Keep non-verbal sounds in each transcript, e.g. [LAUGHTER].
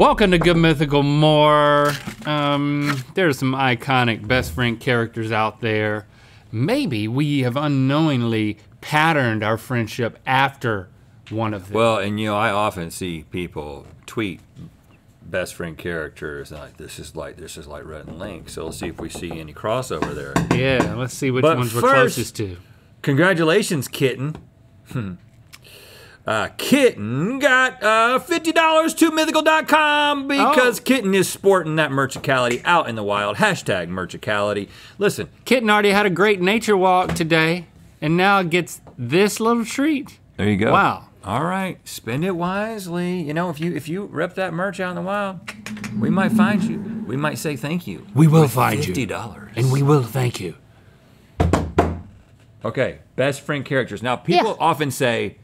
Welcome to Good Mythical More. Um, there's some iconic best friend characters out there. Maybe we have unknowingly patterned our friendship after one of them. Well, and you know, I often see people tweet best friend characters like this is like this is like Rhett and Link. So let's see if we see any crossover there. yeah, let's see which But ones we're closest to. Congratulations, Kitten. Hmm. Uh, Kitten got uh, $50 to mythical.com because Oh. Kitten is sporting that merchicality out in the wild. Hashtag merchicality. Listen, Kitten already had a great nature walk today, and now gets this little treat. there you go. Wow. All right, spend it wisely. You know, if you if you rep that merch out in the wild, we might find you. We might say thank you. We will find you. $50. And we will thank you. Okay, best friend characters. Now, people Yeah. often say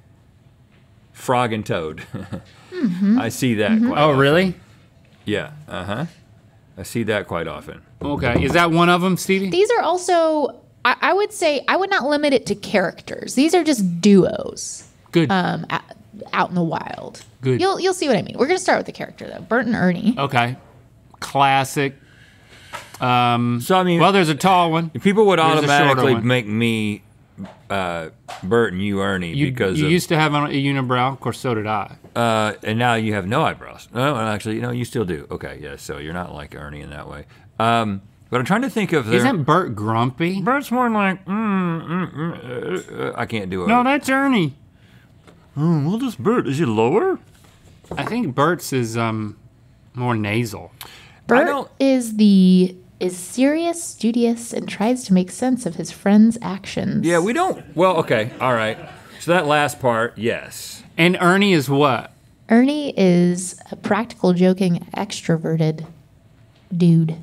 Frog and Toad. [LAUGHS] I see that. Quite Oh, often. really? Yeah. Uh huh. I see that quite often. Okay. Is that one of them, Stevie? These are also, I, I would say, I would not limit it to characters. These are just duos Good. um, a- out in the wild. Good. You'll you'll see what I mean. We're gonna start with the character though. Bert and Ernie. okay. Classic. Um, So I mean, well, there's a tall one. people would Here's automatically one. make me uh, Bert and you Ernie You, because you of, used to have on a unibrow. Of course, so did I. uh, and now you have no eyebrows. No, actually, you know, you still do. Okay, yeah. So you're not like Ernie in that way. Um, but I'm trying to think of their. Isn't Bert grumpy? Bert's more like, mm, mm, mm, uh, uh, I can't do it. No, that's Ernie. Hmm, well, this Bert is he lower? I think Bert's is um more nasal. Bert is the is serious, studious, and tries to make sense of his friend's actions. Yeah, we don't. Well, okay, all right. So that last part, yes. And Ernie is what? Ernie is a practical, joking, extroverted dude.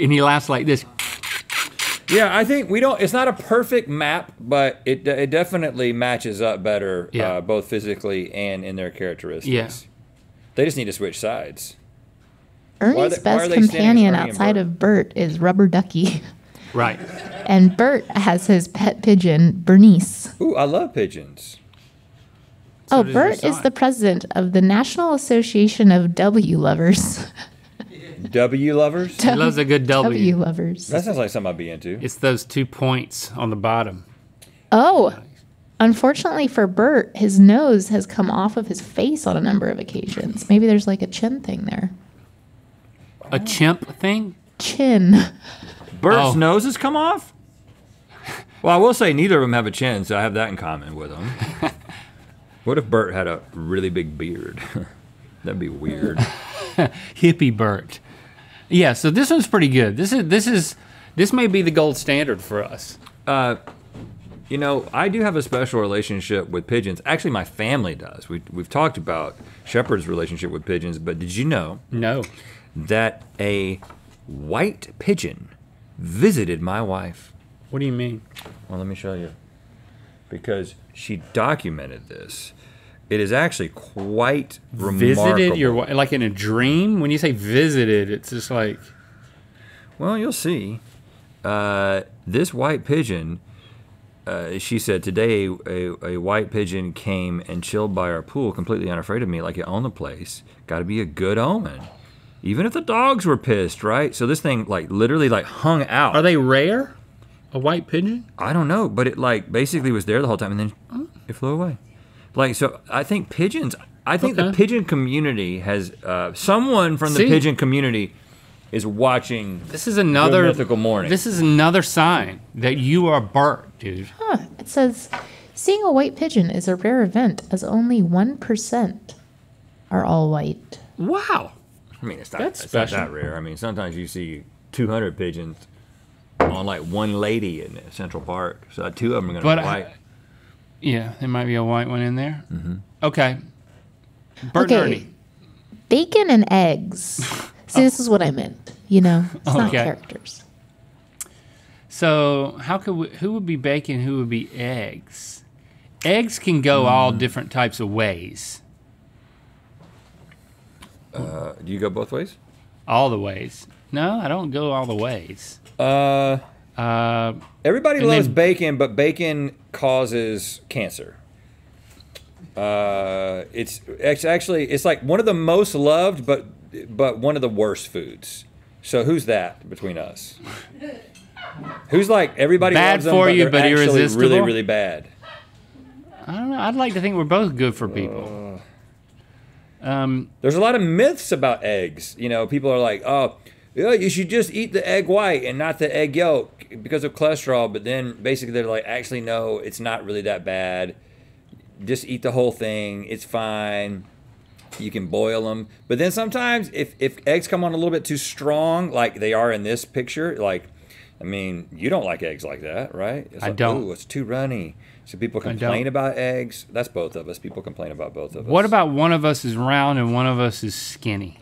And he laughs like this. Yeah, I think we don't. It's not a perfect map, but it it definitely matches up better, Yeah. uh, both physically and in their characteristics. Yeah. They just need to switch sides. Ernie's they- best companion outside of Bert is Rubber Ducky. [LAUGHS] Right. And Bert has his pet pigeon, Bernice. Ooh, I love pigeons. oh, Bert is the president of the National Association of W Lovers. [LAUGHS] W lovers. He loves a good [LAUGHS] W. W Lovers. That sounds like something I'd be into. It's those two points on the bottom. Oh, unfortunately for Bert, his nose has come off of his face on a number of occasions. Maybe there's like a chin thing there. A oh. chimp thing? Chin. Bert's Oh. nose has come off. Well, I will say neither of them have a chin, so I have that in common with them. [LAUGHS] what if Bert had a really big beard? [LAUGHS] That'd be weird. [LAUGHS] Hippie Bert. Yeah, so this one's pretty good. This is this is this may be the gold standard for us. Uh, you know, I do have a special relationship with pigeons. Actually, my family does. We, we've talked about Shepard's relationship with pigeons, but did you know No. That a white pigeon visited my wife? What do you mean? Well, let me show you. Because she documented this. It is actually quite remarkable. Visited your wi- like in a dream? When you say visited, it's just like Well, you'll see. Uh, this white pigeon, uh, she said, today a, a white pigeon came and chilled by our pool, completely unafraid of me, like it owned the place. Got to be a good omen. Even if the dogs were pissed, right? So this thing, like, literally, like, hung out. Are they rare? A white pigeon? I don't know, but it, like, basically was there the whole time, and then it flew away. Like, so I think pigeons, I think the pigeon community has, uh, someone from the See? pigeon community is watching This is another mythical morning. This is another sign that you are Bert, dude. Huh. It says seeing a white pigeon is a rare event as only 1% are all white. Wow. I mean, it's not, That's it's not that rare. I mean, sometimes you see 200 pigeons on like one lady in Central Park. So two of them are going to But be I- white. Yeah, there might be a white one in there. Mm-hmm. Okay. Bert Okay. and Ernie. Bacon and eggs. [LAUGHS] See, this is what I meant. You know, it's not characters. So how could we, who would be bacon? Who would be eggs? Eggs can go all Mm. different types of ways. Uh, do you go both ways? All the ways. No, I don't go all the ways. Uh, Uh, everybody loves then- bacon, but bacon causes cancer. Uh, it's it's actually it's like one of the most loved, but but one of the worst foods. So who's that between us? Who's like everybody Bad loves them, for but you, but actually irresistible? really really bad. I don't know. I'd like to think we're both good for people. Um, There's a lot of myths about eggs. You know, people are like, oh, yeah, you should just eat the egg white and not the egg yolk because of cholesterol. But then basically they're like, actually, no, it's not really that bad. Just eat the whole thing. It's fine. You can boil them. But then sometimes if, if eggs come on a little bit too strong, like they are in this picture, like, I mean, you don't like eggs like that, right? It's I like, don't. Ooh, it's too runny. So people complain about eggs. That's both of us. People complain about both of us. what about one of us is round and one of us is skinny?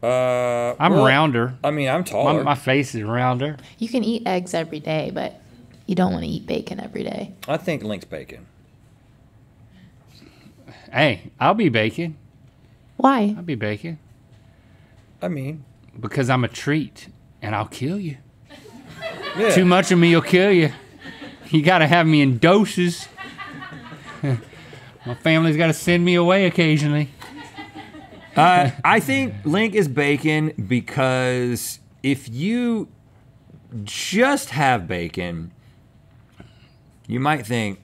Uh, I'm well, rounder. I mean, I'm My, taller. my face is rounder. You can eat eggs every day, but you don't want to eat bacon every day. I think Link's bacon. Hey, I'll be bacon. Why? I'll be bacon I mean, because I'm a treat and I'll kill you. yeah. Too much of me will kill you. You got to have me in doses. My family's got to send me away occasionally. Uh, I think Link is bacon because if you just have bacon, you might think,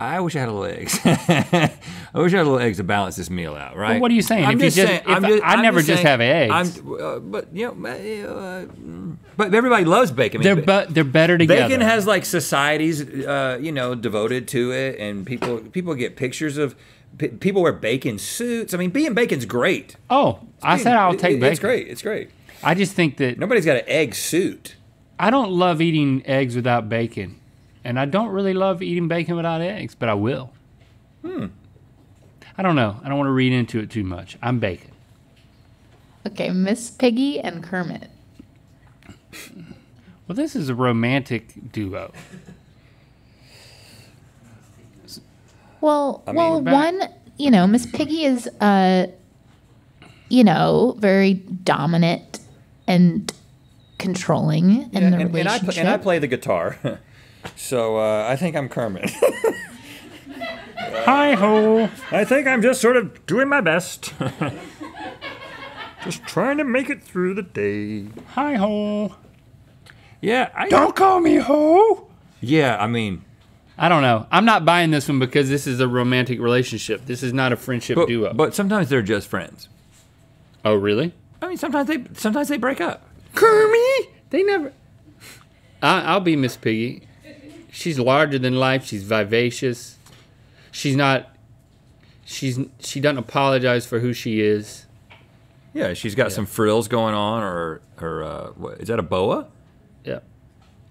I wish I had a little eggs. [LAUGHS] I wish I had a little eggs to balance this meal out, right? what are you saying? I'm If you just just- saying. if I'm just, I I'm never just saying- have eggs. I'm, uh, but you know, uh, mm, but everybody loves bacon. I mean, They're ba- but they're better together. Bacon has like societies, uh, you know, devoted to it, and people people get pictures of p- people wear bacon suits. I mean, being bacon's great. Oh, I said I'll take it- bacon. It's great. It's great. I just think that Nobody's got an egg suit. I don't love eating eggs without bacon, and I don't really love eating bacon without eggs, but I will. Hmm. I don't know. I don't want to read into it too much. I'm bacon. Okay, Miss Piggy and Kermit. Well, this is a romantic duo. Well, I mean- well, one, you know, Miss Piggy is, uh, you know, very dominant and controlling in Yeah, the and, and I relationship. pl- and I play the guitar, [LAUGHS] so uh, I think I'm Kermit. [LAUGHS] Hi ho. I think I'm just sort of doing my best, [LAUGHS] just trying to make it through the day. Hi ho. Yeah, I Don't call me ho. Yeah, I mean, I don't know. I'm not buying this one because this is a romantic relationship. This is not a friendship but, duo. but sometimes they're just friends. oh, really? I mean, sometimes they sometimes they break up. Kermit, They never. I, I'll be Miss Piggy. She's larger than life. She's vivacious. She's not. She's she doesn't apologize for who she is. Yeah, she's got some frills going on, or or uh, what, is that a boa? Yeah.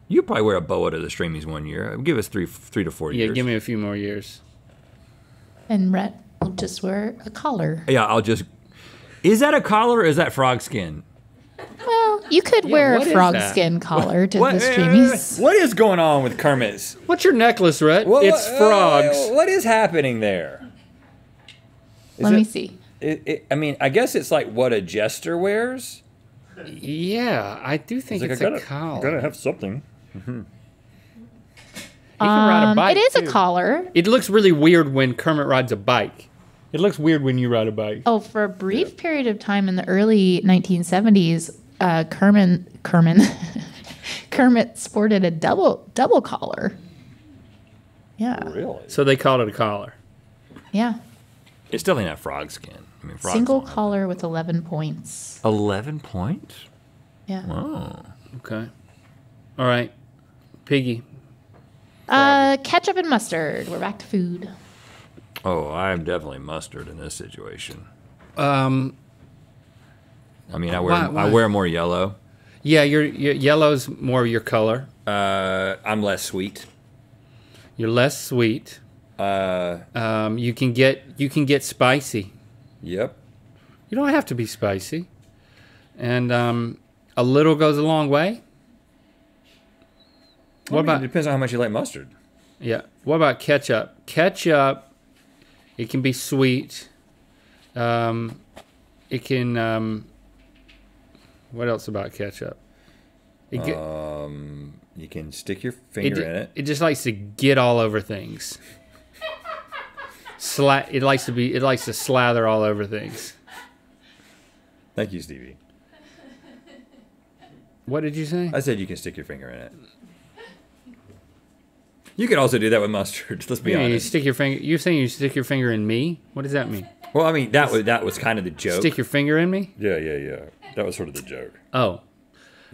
You probably wear a boa to the Streamys one year. Give us three three to four Yeah. years. Give me a few more years. and Rhett will just wear a collar. Yeah, I'll just. Is that a collar or is that frog skin? Well, you could Yeah, wear a is frog skin collar to What, the Streamys. what is going on with Kermit's? What's your necklace, Rhett? What- it's what- frogs. uh, what is happening there? Is Let me see. It, it, I mean, I guess it's like what a jester wears. yeah, I do think it's, a collar. Gotta have something. He can ride a Um, bike, it is a collar. It looks really weird when Kermit rides a bike. It looks weird when you ride a bike. Oh, for a brief period of time in the early 1970s, uh, Kermit, Kermit, [LAUGHS] Kermit sported a double double collar. Yeah, Really? So they called it a collar. yeah. It's definitely not frog skin. I mean, frogs Single don't collar with 11 points. Eleven points. Yeah. Oh. Okay. All right. Piggy. Uh, ketchup and mustard. We're back to food. Oh, I'm definitely mustard in this situation. Um, I mean, I wear Why- why? I wear more yellow. yeah, your, your yellow's more your color. Uh, I'm less sweet. You're less sweet. Uh, Um, you can get you can get spicy. yep. You don't have to be spicy. And um, a little goes a long way. What I mean, about It depends on how much you like mustard. yeah? What about ketchup? Ketchup, it can be sweet. Um, it can. Um, what else about ketchup? It, Um, you can stick your finger ju- in it. it just likes to get all over things. Sla- it likes to be. It likes to slather all over things. Thank you, Stevie. What did you say? I said you can stick your finger in it. You can also do that with mustard. [LAUGHS] Let's be Yeah, you stick your finger. You're saying you stick your finger in me? What does that mean? Well, I mean that was that was kind of the joke. Stick your finger in me? yeah, yeah, yeah. That was sort of the joke. Oh.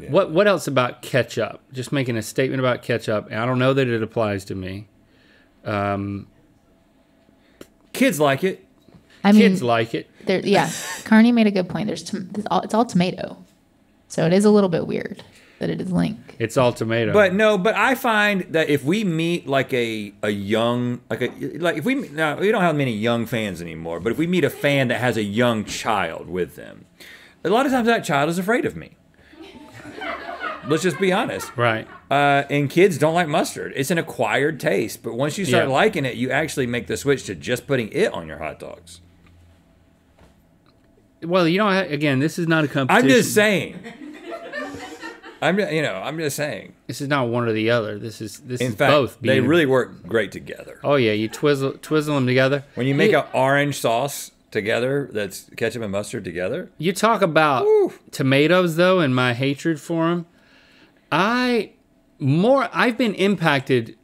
What what else about ketchup? Just making a statement about ketchup. and I don't know that it applies to me. Um, Kids like it. I mean, kids like it. there, yeah, [LAUGHS] Carney made a good point. There's tom- it's all, it's all tomato, so it is a little bit weird that it is link. It's all tomato. But no, but I find that if we meet like a a young like a like if we now we don't have many young fans anymore, but if we meet a fan that has a young child with them, a lot of times that child is afraid of me. Let's just be honest. right. Uh, and kids don't like mustard. It's an acquired taste, but once you start Yeah. liking it, you actually make the switch to just putting it on your hot dogs. Well, you know, again, this is not a competition. I'm just saying. I'm you know I'm just saying. This is not one or the other. This is this In is fact, both. they really work great together. Oh yeah, you twizzle twizzle them together. When you make you, an orange sauce together, that's ketchup and mustard together. you talk about tomatoes though, and my hatred for them. I more I've been impacted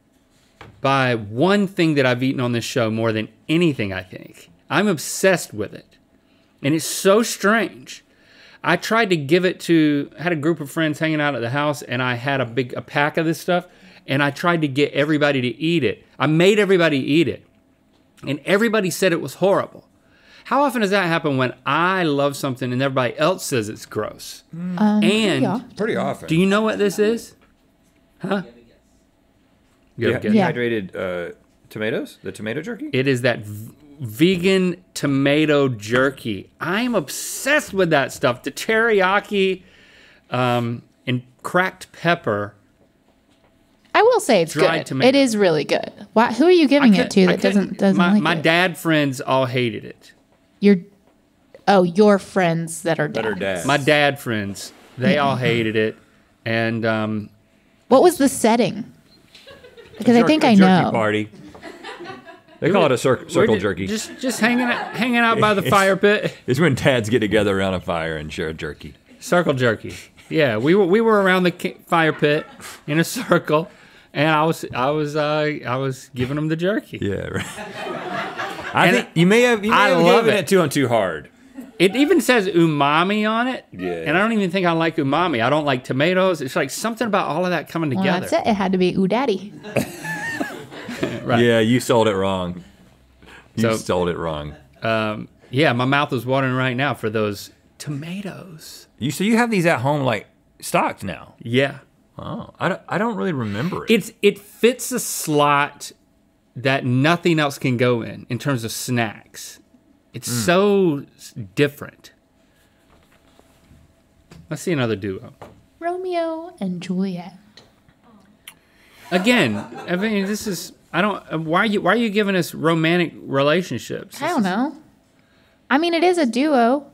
by one thing that I've eaten on this show more than anything. I think I'm obsessed with it, and it's so strange. I tried to give it to I had a group of friends hanging out at the house, and I had a big a pack of this stuff, and I tried to get everybody to eat it. I made everybody eat it, and everybody said it was horrible. How often does that happen when I love something and everybody else says it's gross? Um, And- yeah. Pretty often. Do you know what this is? Huh? Go Yeah. Yeah. dehydrated uh, tomatoes? The tomato jerky? It is that v- vegan tomato jerky. I'm obsessed with that stuff. The teriyaki um, and cracked pepper. I will say it's good. tomato. It is really good. Why, who are you giving it couldn't- to that doesn't doesn't my, like my it? dad friends all hated it. Your oh, your friends that are That are dads. dads. My dad friends, they all [LAUGHS] hated it. And um, What was the setting? Because I think a I jerky know. party. They call it a cir- circle ju- jerky. Just just hanging out, hanging out by the [LAUGHS] fire pit. it's when dads get together around a fire and share a jerky. Circle jerky. Yeah, we were we were around the fire pit in a [LAUGHS] circle, and I was I was uh, I was giving them the jerky. Yeah, right. [LAUGHS] I And think you may have you may I have love given it. it to him too hard. It even says umami on it. Yeah. And I don't even think I like umami. I don't like tomatoes. It's like something about all of that coming Well, together. that's it. It had to be ooh daddy. [LAUGHS] Right. Yeah, you sold it wrong. You So- sold it wrong. Um, yeah, my mouth is watering right now for those tomatoes. You so you have these at home like stocked now. Yeah. Oh, I don't, I don't really remember it. It's it fits a slot that nothing else can go in in terms of snacks. It's Hmm. so different. Let's see another duo. Romeo and Juliet. Again, I mean, this is I don't. uh, Why are you why are you giving us romantic relationships? I don't know. I mean, it is a duo.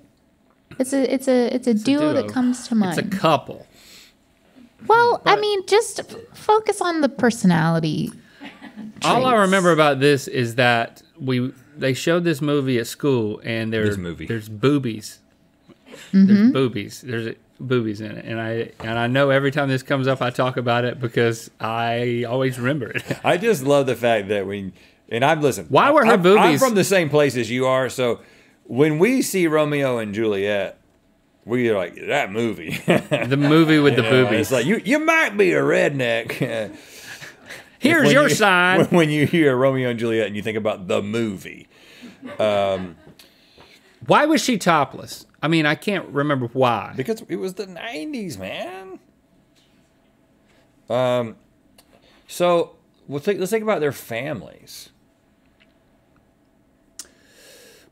It's a it's a it's a, duo, duo. that comes to mind. It's a couple. well, I mean, just f- focus on the personality. All I remember about this is that we they showed this movie at school, and there's This movie. there's boobies. Mm-hmm. There's boobies. There's a, boobies in it, and I and I know every time this comes up, I talk about it because I always remember it. I just love the fact that we and I've listened. Why were her I'm, I'm boobies- from the same place as you are, so when we see Romeo and Juliet, we are like that movie. [LAUGHS] the movie with the You know, boobies. It's like you you might be a redneck. [LAUGHS] Here's your you- sign. When, [LAUGHS] when you hear Romeo and Juliet and you think about the movie. Um, Why was she topless? I mean, I can't remember why. Because it was the '90s, man. Um, so we'll think, let's think about their families.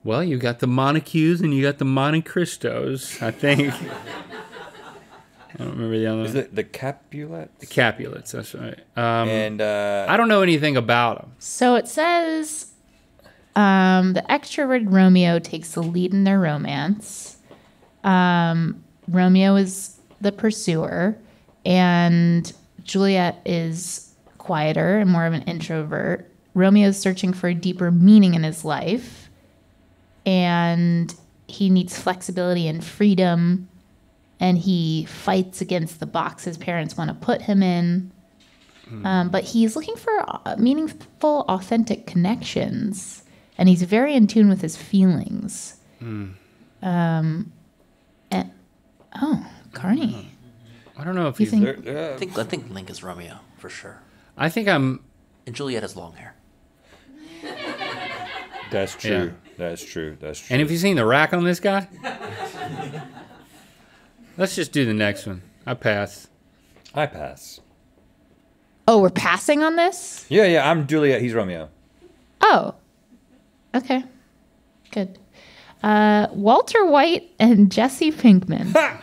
Well, you got the Montagues and you got the Monte Cristos, I think. [LAUGHS] I don't remember the other Is one. it the Capulets? The Capulets, that's right. Um, And uh, I don't know anything about them. So it says um, the extroverted Romeo takes the lead in their romance. Um, Romeo is the pursuer, and Juliet is quieter and more of an introvert. Romeo is searching for a deeper meaning in his life, and he needs flexibility and freedom, and he fights against the box his parents want to put him in. Um, but he's looking for uh, meaningful, authentic connections, and he's very in tune with his feelings. Um, and, oh, Carney. I don't know if You you think- There- yeah. I think I think Link is Romeo for sure, I think I'm. and Juliet has long hair. That's true. Yeah. That's true. That's true. And have you seen the rack on this guy? Let's just do the next one. I pass. I pass. Oh, we're passing on this? Yeah, yeah. I'm Juliet. He's Romeo. Oh, okay. Good. Uh, Walter White and Jesse Pinkman. [LAUGHS]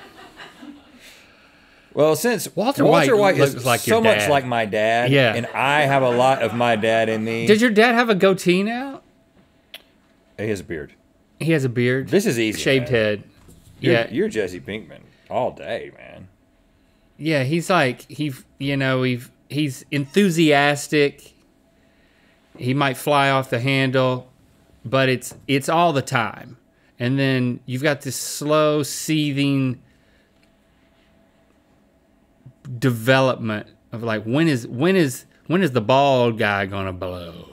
Well, since Walter Walter, White White, is looks like so your much like my dad, Yeah. and I have a lot of my dad in me. Does your dad have a goatee now? he has a beard. He has a beard. This is easy. shaved man. head. You're, yeah, you're Jesse Pinkman all day, man. yeah. He's like he, you know, he he's enthusiastic. He might fly off the handle, but it's it's all the time. And then you've got this slow seething development of like when is when is when is the bald guy gonna blow?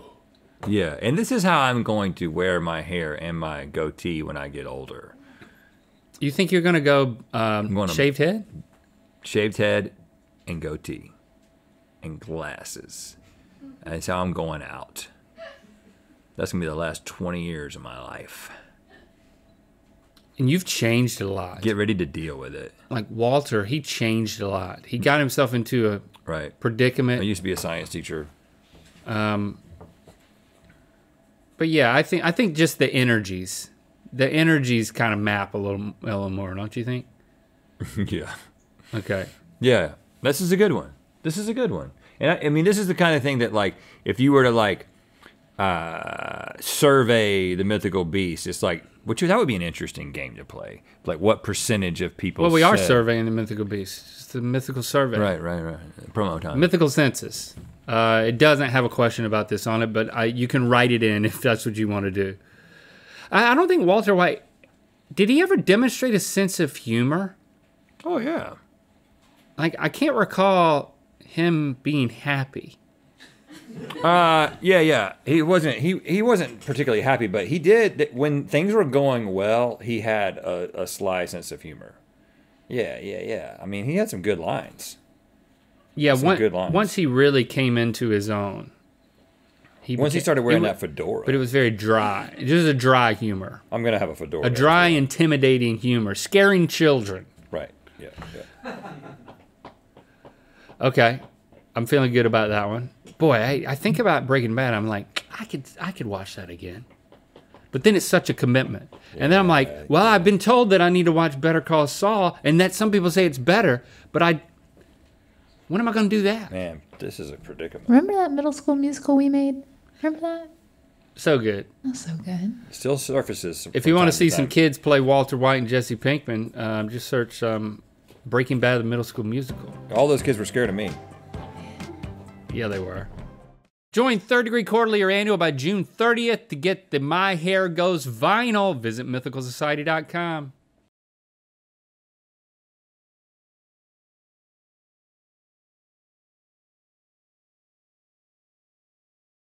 Yeah, and this is how I'm going to wear my hair and my goatee when I get older. You think you're gonna go um, gonna- shaved head? Shaved head and goatee and glasses. That's how I'm going out. That's gonna be the last 20 years of my life. And you've changed a lot. Get ready to deal with it. like Walter, he changed a lot. He got himself into a Right. predicament. I used to be a science teacher. Um, but yeah, I think I think just the energies, the energies kind of map a little, a little more, don't you think? [LAUGHS] yeah. Okay. Yeah, this is a good one. This is a good one. And I, I mean, this is the kind of thing that, like, if you were to like uh, survey the mythical beast, it's like, which that would be an interesting game to play. Like, what percentage of people? Well, we are surveying the mythical beast. It's the mythical survey. Right, right, right. Promo time. Mythical census. Uh, it doesn't have a question about this on it, but I, you can write it in [LAUGHS] if that's what you want to do. I, I don't think Walter White did he ever demonstrate a sense of humor. oh yeah. Like I can't recall him being happy. Uh, yeah, yeah. He wasn't. He he wasn't particularly happy, but he did when things were going well. He had a, a sly sense of humor. Yeah, yeah, yeah. I mean, he had some good lines. Yeah, Some one- good lines. once he really came into his own. He Once he started wearing it that fedora, But it was very dry. It was a dry humor. I'm gonna have a fedora. A dry, intimidating humor, scaring children. Right. Yeah. yeah. Okay. I'm feeling good about that one. Boy, I, I think about Breaking Bad, I'm like, I could I could watch that again. But then it's such a commitment. and then I'm like, well, I've been told that I need to watch Better Call Saul, and that some people say it's better, but I when am I gonna do that? Man, this is a predicament. Remember that middle school musical we made? Remember that? So good. That was so good. Still surfaces. If you want to see some kids play Walter White and Jesse Pinkman, um, just search um, Breaking Bad, the middle school musical. all those kids were scared of me. Yeah, they were. Join Third Degree Quarterly or Annual by June 30th to get the My Hair Goes vinyl. Visit mythicalsociety.com.